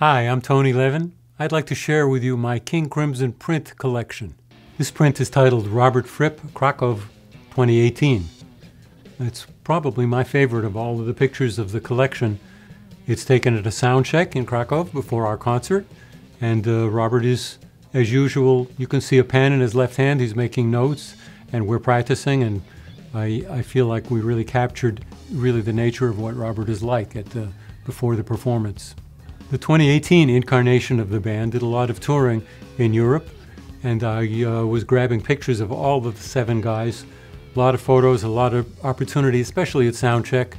Hi, I'm Tony Levin. I'd like to share with you my King Crimson print collection. This print is titled Robert Fripp, Krakow 2018. It's probably my favorite of all of the pictures of the collection. It's taken at a sound check in Krakow before our concert, and uh, Robert is, as usual, you can see a pen in his left hand. He's making notes, and we're practicing, and I, I feel like we really captured really the nature of what Robert is like at the, before the performance. The 2018 incarnation of the band did a lot of touring in Europe, and I uh, was grabbing pictures of all of the seven guys. A lot of photos, a lot of opportunity, especially at soundcheck.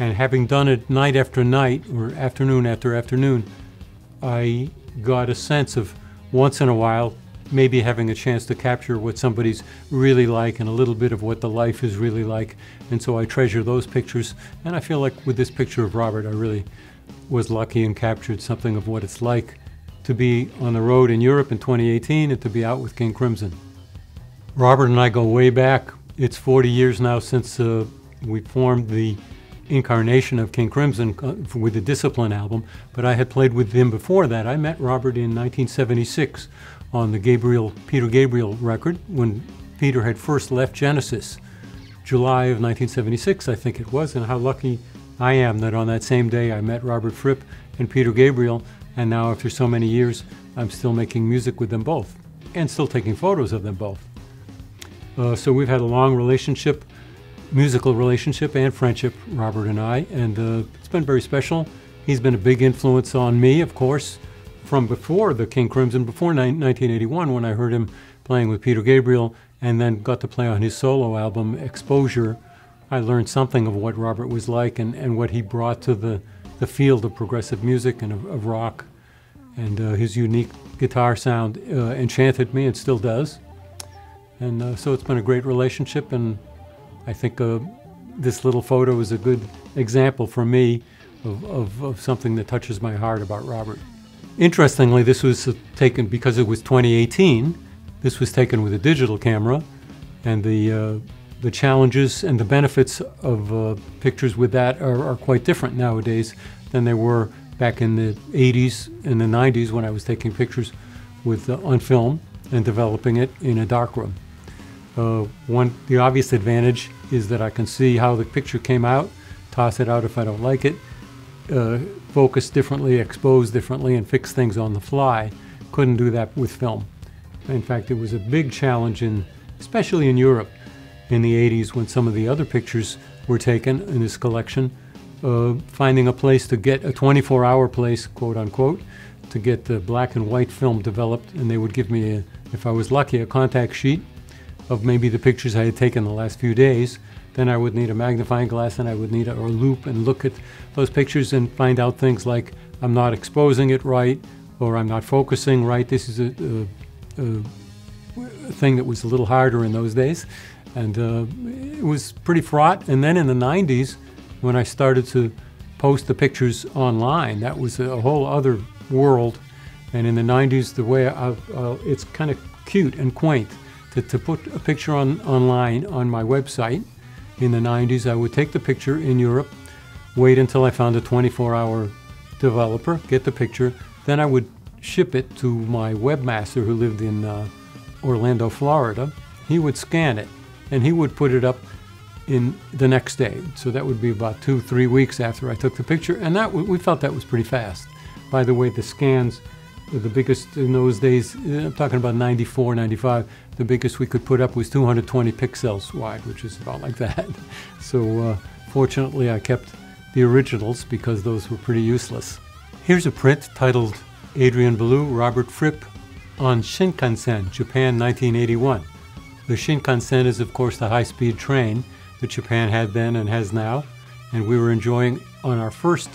And having done it night after night, or afternoon after afternoon, I got a sense of once in a while maybe having a chance to capture what somebody's really like and a little bit of what the life is really like. And so I treasure those pictures. And I feel like with this picture of Robert, I really was lucky and captured something of what it's like to be on the road in Europe in 2018 and to be out with King Crimson. Robert and I go way back. It's 40 years now since uh, we formed the incarnation of King Crimson uh, with the Discipline album, but I had played with him before that. I met Robert in 1976 on the Gabriel Peter Gabriel record when Peter had first left Genesis, July of 1976, I think it was, and how lucky I am that on that same day I met Robert Fripp and Peter Gabriel, and now after so many years, I'm still making music with them both and still taking photos of them both. Uh, so we've had a long relationship, musical relationship and friendship, Robert and I, and uh, it's been very special. He's been a big influence on me, of course, from before the King Crimson, before 1981 when I heard him playing with Peter Gabriel and then got to play on his solo album, Exposure, I learned something of what Robert was like and, and what he brought to the, the field of progressive music and of, of rock. And uh, his unique guitar sound uh, enchanted me and still does. And uh, so it's been a great relationship, and I think uh, this little photo is a good example for me of, of, of, something that touches my heart about Robert. Interestingly, this was taken because it was 2018. This was taken with a digital camera, and the uh, the challenges and the benefits of uh, pictures with that are, are, quite different nowadays than they were back in the 80s and the 90s when I was taking pictures with uh, on film and developing it in a darkroom. Uh, one, the obvious advantage is that I can see how the picture came out, toss it out if I don't like it, uh, focus differently, expose differently, and fix things on the fly. Couldn't do that with film. In fact, it was a big challenge in, especially in Europe, in the 80s when some of the other pictures were taken in this collection, uh, finding a place to get a 24 hour place, quote unquote, to get the black and white film developed. And they would give me, a, if I was lucky, a contact sheet of maybe the pictures I had taken the last few days. Then I would need a magnifying glass and I would need a, a loupe and look at those pictures and find out things like I'm not exposing it right or I'm not focusing right. This is a, a, a thing that was a little harder in those days and uh, it was pretty fraught. And then in the 90s, when I started to post the pictures online, that was a whole other world. And in the 90s, the way I, uh, it's kind of cute and quaint to, to put a picture on online on my website. In the 90s, I would take the picture in Europe, wait until I found a 24-hour developer, get the picture, then I would ship it to my webmaster who lived in uh, Orlando, Florida. He would scan it and he would put it up in the next day. So that would be about two, three weeks after I took the picture, and that we felt that was pretty fast. By the way, the scans, were the biggest in those days, I'm talking about 94, 95, the biggest we could put up was 220 pixels wide, which is about like that. So uh, fortunately, I kept the originals because those were pretty useless. Here's a print titled Adrian Belew, Robert Fripp on Shinkansen, Japan 1981. The Shinkansen is, of course, the high speed train that Japan had then and has now. And we were enjoying on our first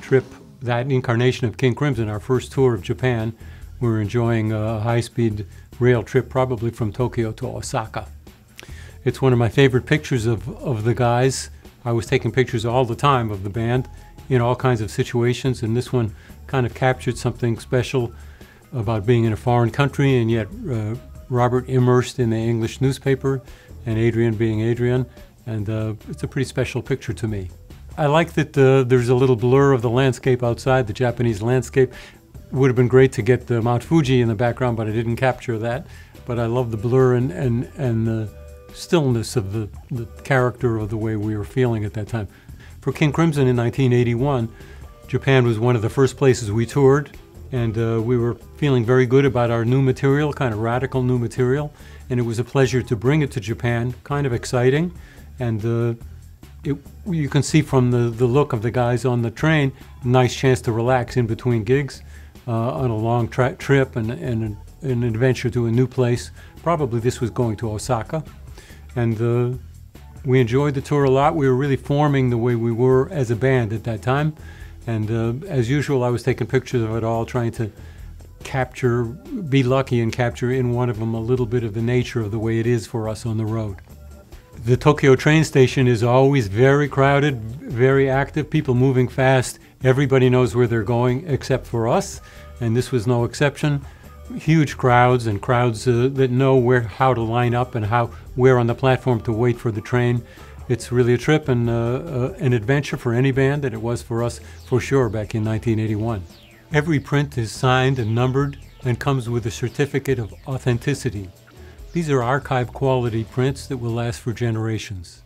trip, that incarnation of King Crimson, our first tour of Japan, we were enjoying a high speed rail trip, probably from Tokyo to Osaka. It's one of my favorite pictures of, of the guys. I was taking pictures all the time of the band in all kinds of situations, and this one kind of captured something special about being in a foreign country and yet uh, Robert immersed in the English newspaper, and Adrian being Adrian, and uh, it's a pretty special picture to me. I like that uh, there's a little blur of the landscape outside, the Japanese landscape. Would have been great to get the Mount Fuji in the background, but I didn't capture that. But I love the blur and, and, and the stillness of the, the character of the way we were feeling at that time. For King Crimson in 1981, Japan was one of the first places we toured, and uh, we were feeling very good about our new material, kind of radical new material, and it was a pleasure to bring it to Japan, kind of exciting, and uh, it, you can see from the, the look of the guys on the train, nice chance to relax in between gigs uh, on a long trip and, and an, an adventure to a new place. Probably this was going to Osaka, and uh, we enjoyed the tour a lot. We were really forming the way we were as a band at that time. And uh, as usual, I was taking pictures of it all, trying to capture, be lucky and capture in one of them a little bit of the nature of the way it is for us on the road. The Tokyo train station is always very crowded, very active, people moving fast. Everybody knows where they're going except for us, and this was no exception. Huge crowds and crowds uh, that know where how to line up and how where on the platform to wait for the train it's really a trip and uh, uh, an adventure for any band, and it was for us for sure back in 1981. Every print is signed and numbered and comes with a certificate of authenticity. These are archive quality prints that will last for generations.